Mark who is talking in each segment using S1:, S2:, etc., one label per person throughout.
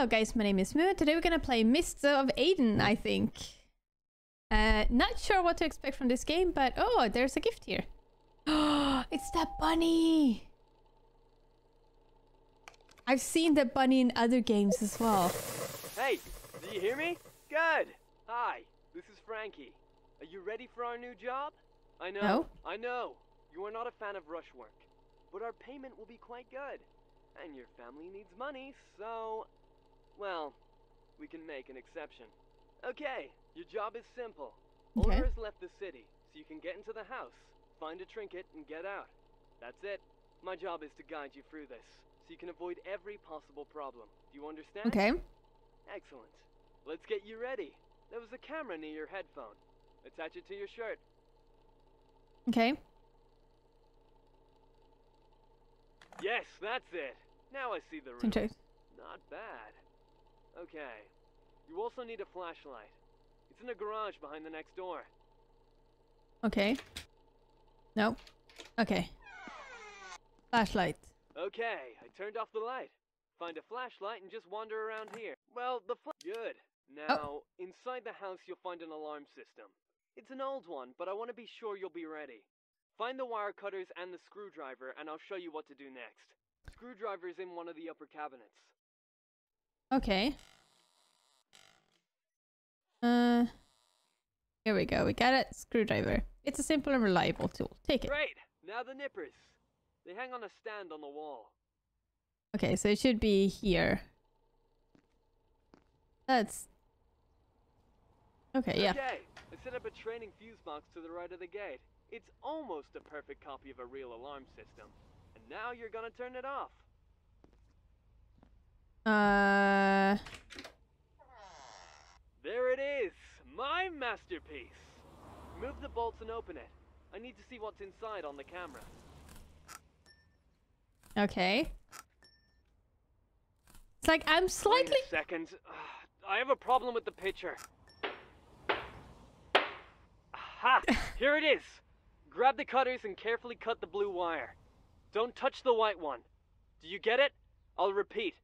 S1: Hello guys, my name is Moo. Today we're gonna play Mists of Aiden, I think. Uh, not sure what to expect from this game, but oh, there's a gift here. Oh, it's that bunny! I've seen the bunny in other games as well.
S2: Hey, do you hear me? Good. Hi, this is Frankie. Are you ready for our new job? I know.
S1: No.
S2: I know. You are not a fan of rush work, but our payment will be quite good. And your family needs money, so well, we can make an exception. Okay, your job is simple.
S1: Okay.
S2: Owner has left the city, so you can get into the house, find a trinket, and get out. That's it. My job is to guide you through this, so you can avoid every possible problem. Do you understand?
S1: Okay.
S2: Excellent. Let's get you ready. There was a camera near your headphone. Attach it to your shirt.
S1: Okay.
S2: Yes, that's it. Now I see the room. Not bad. Okay. You also need a flashlight. It's in the garage behind the next door.
S1: Okay. No. Okay. Flashlight.
S2: Okay, I turned off the light. Find a flashlight and just wander around here. Well, the fl- Good. Now, oh. inside the house you'll find an alarm system. It's an old one, but I want to be sure you'll be ready. Find the wire cutters and the screwdriver, and I'll show you what to do next. Screwdriver's in one of the upper cabinets.
S1: Okay. Uh, here we go. We got it. Screwdriver. It's a simple and reliable tool. Take it.
S2: Great! Now the nippers. They hang on a stand on the wall.
S1: Okay, so it should be here. That's... Okay, yeah.
S2: Okay, I set up a training fuse box to the right of the gate. It's almost a perfect copy of a real alarm system. And now you're gonna turn it off.
S1: Uh...
S2: There it is! My masterpiece! Move the bolts and open it. I need to see what's inside on the camera.
S1: Okay. It's like I'm slightly...
S2: Wait a second. I have a problem with the picture. Ha! Here it is! Grab the cutters and carefully cut the blue wire. Don't touch the white one. Do you get it? I'll repeat.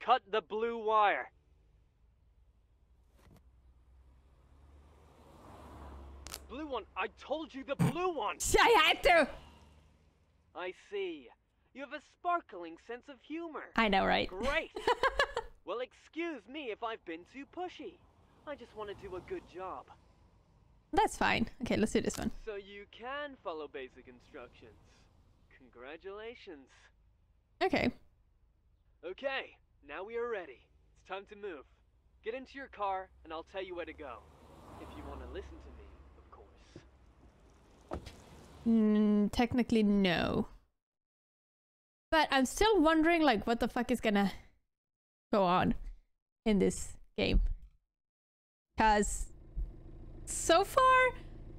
S2: Cut the blue wire. Blue one. I told you the blue one.
S1: I had to!
S2: I see. You have a sparkling sense of humor.
S1: I know, right?
S2: Great. well, excuse me if I've been too pushy. I just want to do a good job.
S1: That's fine. Okay, let's do this one.
S2: So you can follow basic instructions. Congratulations.
S1: Okay.
S2: Okay, now we are ready. It's time to move. Get into your car, and I'll tell you where to go. If you want to listen to me, of course.
S1: Mm, technically, no. But I'm still wondering, like, what the fuck is gonna go on in this game. Because so far,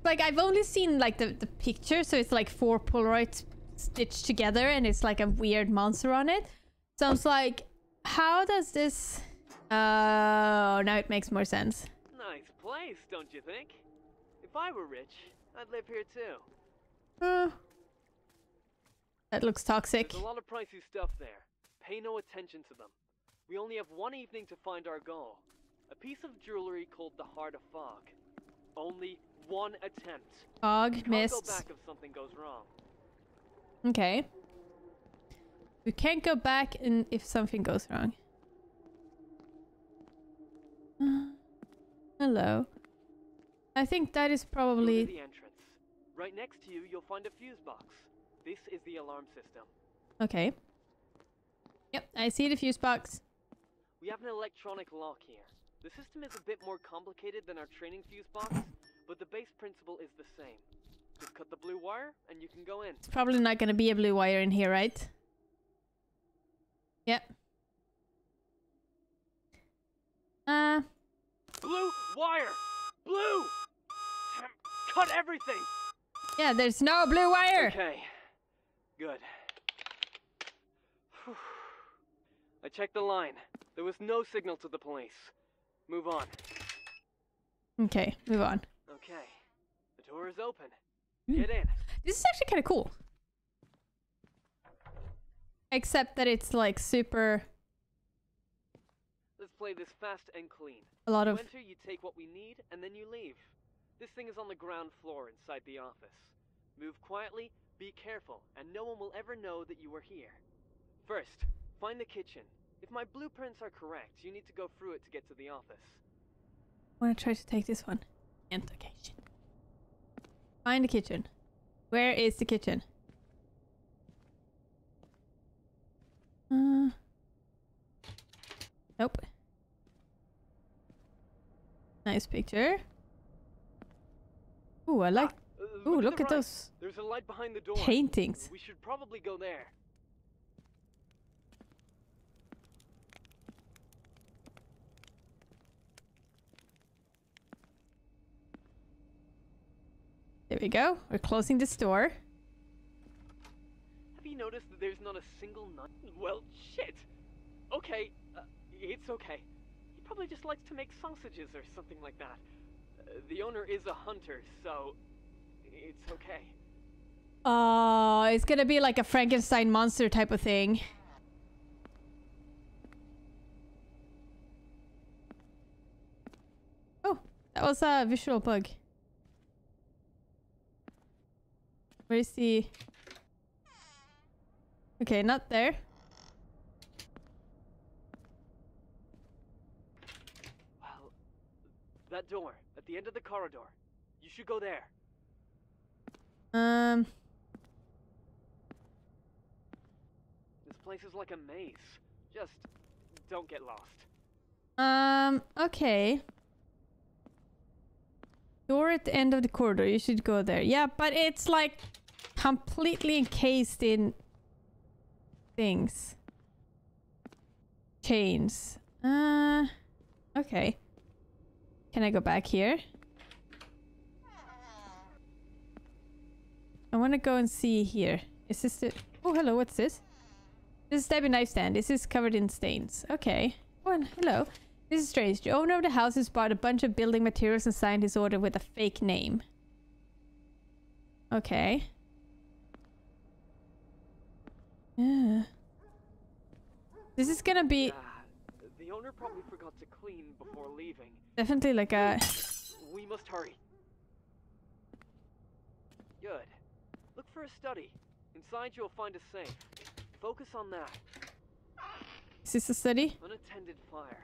S1: like, I've only seen, like, the, the picture, so it's like four Polaroids stitched together, and it's like a weird monster on it. Sounds like, how does this... Oh, now it makes more sense.
S2: Nice place, don't you think? If I were rich, I'd live here too.
S1: Uh, that looks toxic.
S2: There's a lot of pricey stuff there. Pay no attention to them. We only have one evening to find our goal. A piece of jewelry called the Heart of Fog. Only one attempt.
S1: Fog,
S2: Can't go
S1: mists.
S2: back if something goes wrong.
S1: Okay. We can't go back and if something goes wrong. Uh, hello. I think that is probably...
S2: the entrance. Right next to you, you'll find a fuse box. This is the alarm system.
S1: Okay. Yep, I see the fuse box.
S2: We have an electronic lock here. The system is a bit more complicated than our training fuse box, but the base principle is the same. Just cut the blue wire, and you can go in.
S1: It's probably not gonna be a blue wire in here, right? Yep. Uh,
S2: Blue wire! Blue! Damn, cut everything!
S1: yeah, there's no blue wire!
S2: Okay. Good. Whew. I checked the line. There was no signal to the police. Move on.
S1: Okay, move on.
S2: Okay. The door is open. Get in.
S1: This is actually kind of cool. Except that it's like super Let's
S2: play this fast and clean.
S1: A lot of
S2: enter, you take what we need, and then you leave. This thing is on the ground floor inside the office. Move quietly, be careful, and no one will ever know that you were here. First, find the kitchen. If my blueprints are correct, you need to go through it to get to the office.
S1: I want to try to take this one. Shit. Find the kitchen. Where is the kitchen? Uh. Nope. Nice picture. Ooh, I like.
S2: Uh,
S1: Ooh, look
S2: the
S1: at
S2: right.
S1: those
S2: There's a light behind the door.
S1: paintings.
S2: We should probably go there.
S1: There we go. We're closing this door.
S2: Have you noticed that there's not a single nut? Well, shit. Okay, it's okay. He probably just likes to make sausages or something like that. Uh, the owner is a hunter, so it's okay.
S1: Oh, it's gonna be like a Frankenstein monster type of thing. Oh, that was a visual bug. Where's the... Okay, not there.
S2: Well, that door at the end of the corridor. You should go there.
S1: Um,
S2: This place is like a maze. Just don't get lost.
S1: um, okay. Door at the end of the corridor. You should go there. Yeah, but it's like completely encased in things. Chains. Uh, okay. Can I go back here? I want to go and see here. Is this the... Oh, hello, what's this? This is Debbie knife stand. This is covered in stains. Okay. Oh, and hello. This is strange. The owner of the house has bought a bunch of building materials and signed his order with a fake name. Okay. Yeah. This is gonna be
S2: the owner probably forgot to clean before leaving.
S1: definitely like a...
S2: Uh, we must hurry. Good. Look for a study. Inside you'll find a safe. Focus on that.
S1: Is this a study?
S2: Unattended fire.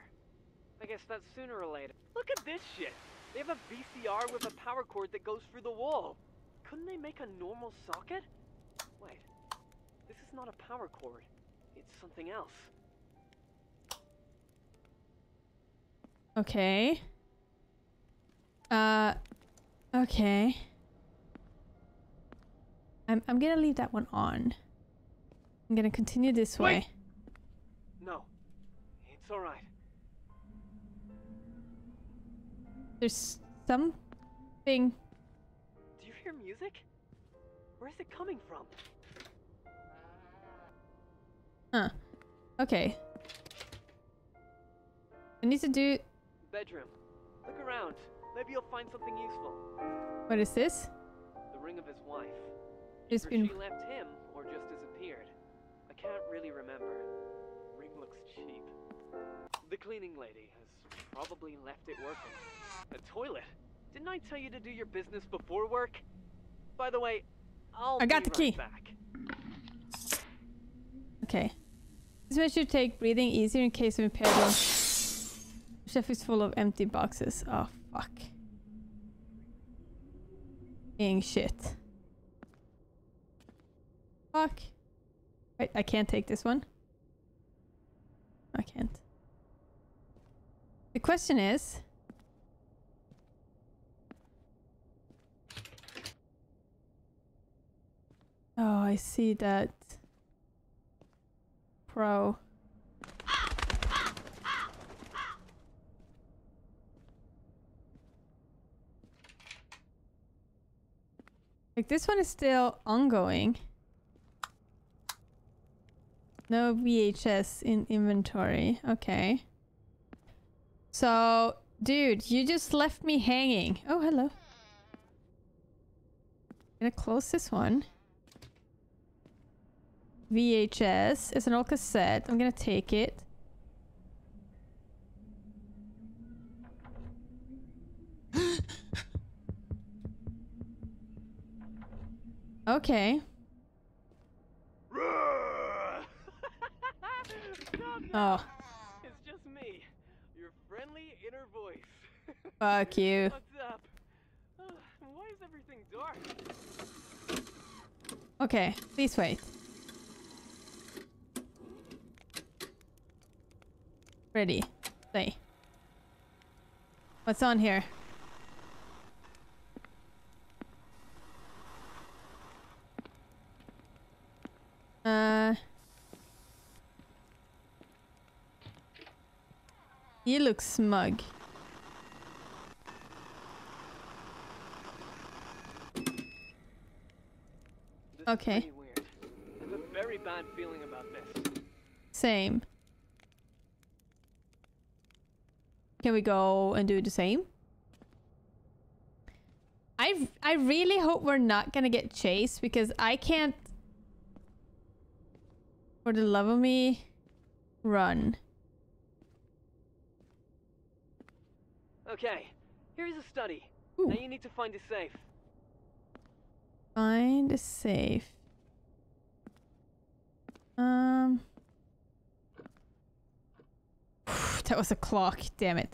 S2: I guess that's sooner or later. Look at this shit! They have a VCR with a power cord that goes through the wall. Couldn't they make a normal socket? Wait. This is not a power cord. It's something else.
S1: Okay. Uh, okay. I'm, I'm gonna leave that one on. I'm gonna continue this
S2: Wait.
S1: way.
S2: No. It's alright.
S1: There's something...
S2: Do you hear music? Where is it coming from?
S1: Huh. Okay. I need to do...
S2: Bedroom. Look around. Maybe you'll find something useful.
S1: What is this?
S2: The ring of his wife.
S1: It's been...
S2: she left him or just disappeared. I can't really remember. Ring looks cheap. The cleaning lady has probably left it working. A toilet. Didn't I tell you to do your business before work? By the way, I'll
S1: I got
S2: be
S1: the key.
S2: back.
S1: Okay. This one should take breathing easier in case of impaired lungs. Chef is full of empty boxes. Oh, fuck. Being shit. Fuck. Wait, I can't take this one. I can't. The question is... Oh, I see that. Pro. Like this one is still ongoing. No VHS in inventory. Okay. So, dude, you just left me hanging. Oh, hello. I'm Gonna close this one. VHS. It's an old cassette. I'm gonna take it. Okay. Oh,
S2: It's just me, your friendly inner voice.
S1: fuck you.
S2: What's up? Why is everything dark?
S1: Okay, please wait. Ready. Play. What's on here? Uh. You look smug.
S2: This
S1: Okay.
S2: Is pretty weird. I have a very bad feeling about this.
S1: Same. Can we go and do the same? I I really hope we're not gonna get chased because I can't for the love of me run.
S2: Okay, here's a study.
S1: Ooh.
S2: Now you need to find a safe.
S1: Find a safe. Um that was a clock, damn it.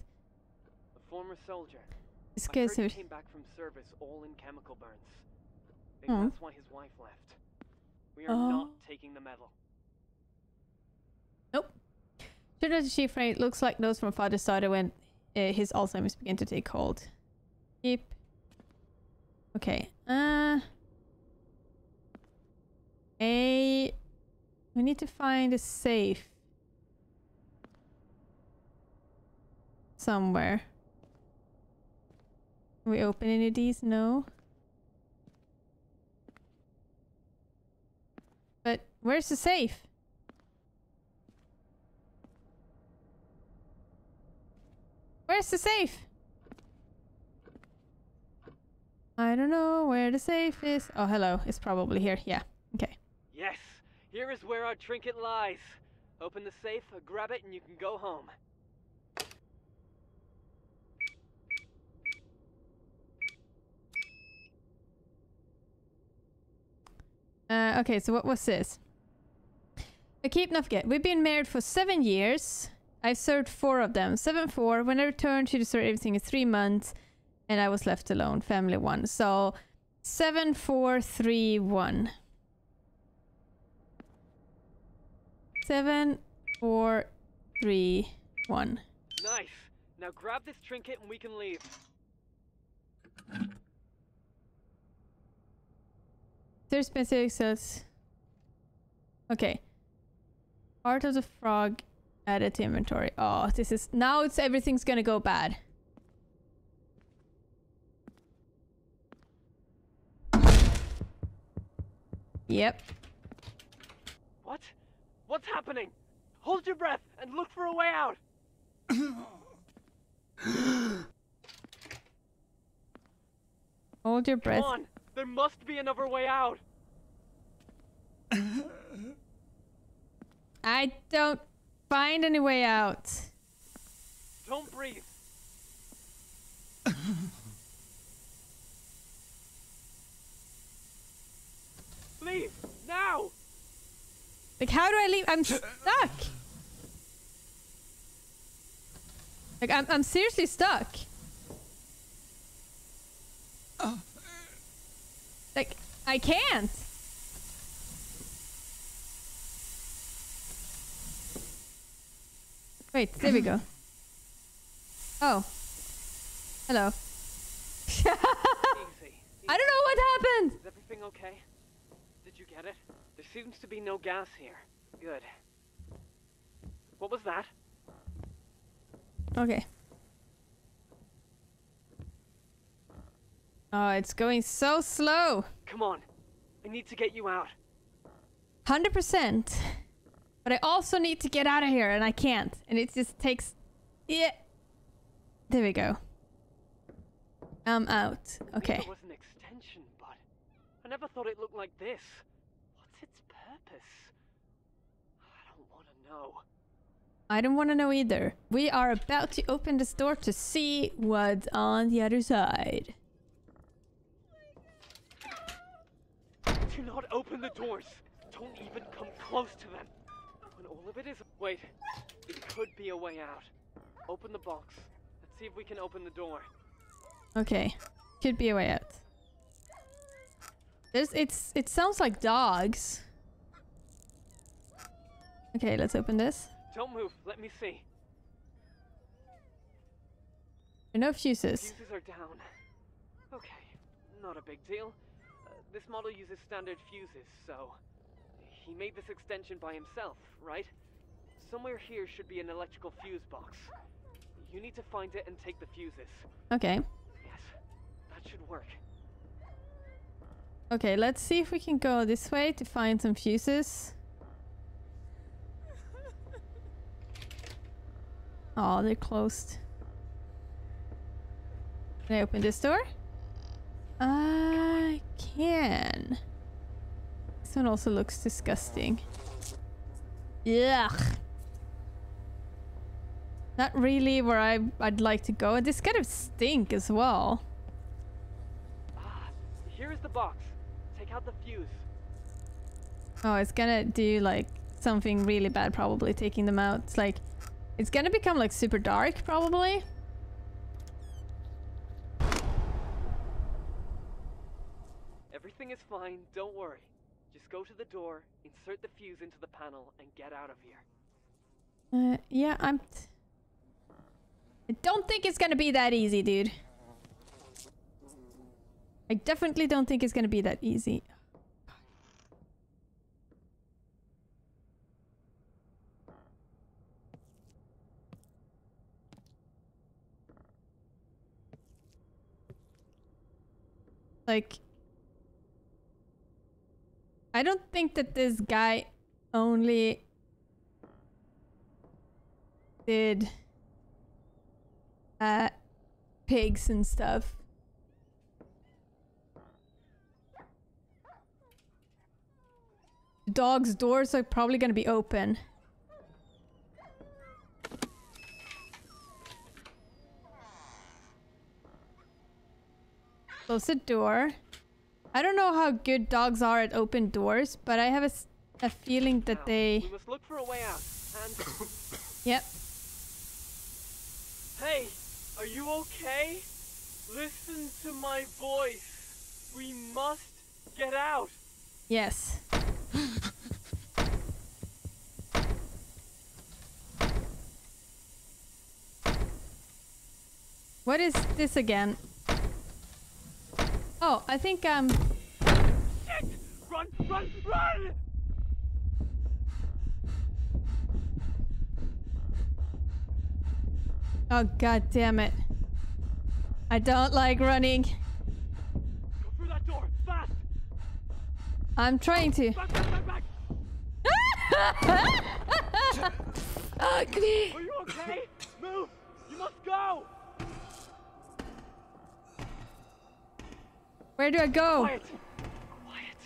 S2: A former soldier.
S1: This
S2: I
S1: guy's
S2: he came back from service all in chemical burns. Maybe
S1: Hmm.
S2: that's why his wife left. We are
S1: Oh.
S2: not taking the medal. Nope.
S1: Children chief rate looks like those from father's side when uh, his Alzheimer's began to take hold. Keep. Okay. Uh. A. We need to find a safe. Somewhere. Can we open any of these? No. But where's the safe? Where's the safe? I don't know where the safe is. Oh, hello. It's probably here. Yeah. Okay.
S2: Yes, here is where our trinket lies. Open the safe, grab it, and you can go home.
S1: Uh, okay, so what was this? I keep not forget. We've been married for seven years. I've served four of them. Seven, four. When I returned she serve everything in three months, and I was left alone. Family one. So, seven, four, three, one. Seven, four, three, one.
S2: Nice. Now grab this trinket and we can leave.
S1: There's specific says. Okay. Part of the frog added to inventory. Oh, this is now it's everything's gonna go bad. Yep.
S2: What? What's happening? Hold your breath and look for a way out.
S1: Hold your breath.
S2: Come on. There must be another way out.
S1: I don't find any way out.
S2: Don't breathe. Leave now.
S1: Like, how do I leave? I'm stuck. Like, I'm, I'm seriously stuck. Like, I can't. Wait, there we go. Oh. Hello. I don't know what happened.
S2: Is everything okay? Did you get it? There seems to be no gas here. Good. What was that?
S1: Okay. Oh, it's going so slow.
S2: Come on. I need to get you out.
S1: 100%. But I also need to get out of here and I can't. And it just takes... Yeah. There we go. I'm out. Okay.
S2: It was an extension, but I never thought it looked like this. What's its purpose? I don't want to know.
S1: I don't want to know either. We are about to open this door to see what's on the other side.
S2: Do not open the doors. Don't even come close to them. All of it is. Wait. It could be a way out. Open the box. Let's see if we can open the door.
S1: Okay. Could be a way out. There's it's it sounds like dogs. Okay, let's open this.
S2: Don't move. Let me see.
S1: There are no fuses.
S2: Fuses are down. Okay, not a big deal. Uh, this model uses standard fuses, so he made this extension by himself, right? Somewhere here should be an electrical fuse box. You need to find it and take the fuses.
S1: Okay.
S2: Yes, that should work.
S1: Okay, let's see if we can go this way to find some fuses. Oh, they're closed. Can I open this door? I can. This one also looks disgusting. Yuck. Not really where I, I'd like to go. And This kind of stink as well.
S2: Ah, here is the box. Take out the fuse.
S1: Oh, it's gonna do like something really bad probably taking them out. It's like it's gonna become like super dark probably.
S2: Everything is fine, don't worry. Go to the door, insert the fuse into the panel, and get out of here.
S1: Uh, yeah, I'm. Don't think it's gonna be that easy, dude. I definitely don't think it's gonna be that easy. Like, I don't think that this guy only did uh pigs and stuff. Dog's doors are probably gonna be open. Close the door. I don't know how good dogs are at open doors, but I have a feeling that they...
S2: We must look for a way out. And
S1: Yep.
S2: hey, are you okay? Listen to my voice. We must get out.
S1: Yes. what is this again? Oh, I think um
S2: Shit! Run, run, run!
S1: Oh god damn it. I don't like running.
S2: Go through that door, fast!
S1: I'm trying to.
S2: Back, back, back, back! Are you okay? Move! You must go!
S1: Where do I go?
S2: Quiet! Quiet.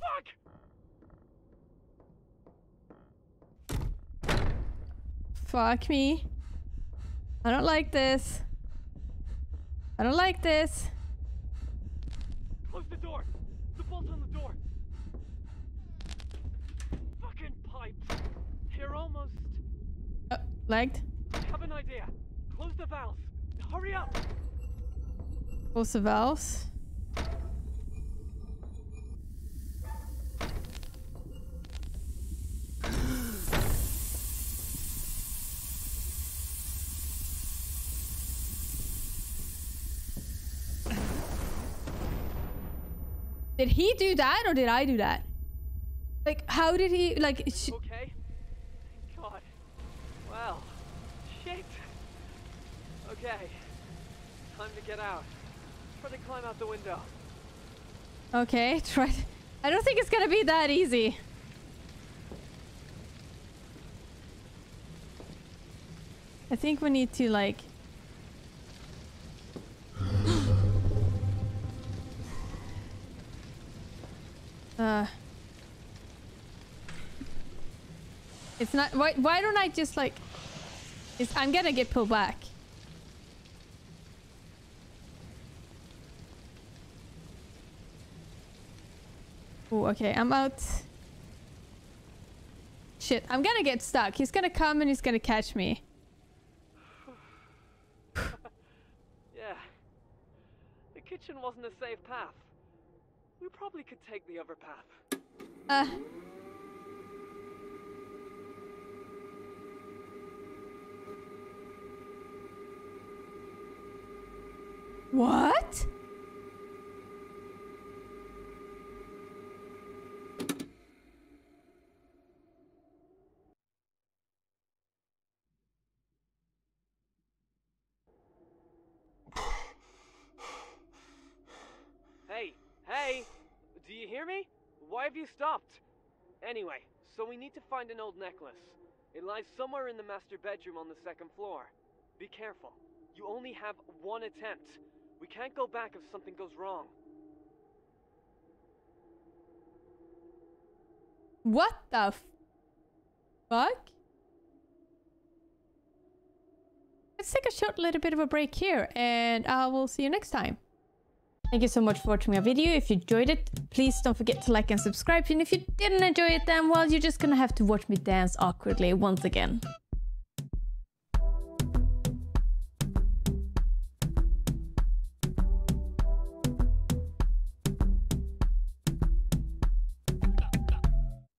S2: Fuck!
S1: Fuck me. I don't like this. I don't like this.
S2: Close the door! The bolt on the door! Fucking pipes! They're almost...
S1: Uh, lagged.
S2: I have an idea. Close the valves. Hurry up!
S1: Close the valves. Did he do that or did I do that? Like, how did he, like,
S2: Okay? Thank God. Well, shit. Okay. Time to get out. Try to climb out the window.
S1: okay, try. I don't think it's gonna be that easy. I think we need to, like, Uh. It's not. Why? Why don't I just like? I'm gonna get pulled back. Oh, okay, I'm out. Shit, I'm gonna get stuck. He's gonna come and he's gonna catch me.
S2: Yeah. The kitchen wasn't a safe path. We probably could take the other path.
S1: Uh. What?
S2: Hey, hey! Do you hear me? Why have you stopped? Anyway, so we need to find an old necklace. It lies somewhere in the master bedroom on the second floor. Be careful. You only have one attempt. We can't go back if something goes wrong.
S1: What the fuck? Let's take a short little bit of a break here and I will see you next time. Thank you so much for watching my video. If you enjoyed it, please don't forget to like and subscribe. And if you didn't enjoy it, then well, you're just gonna have to watch me dance awkwardly once again.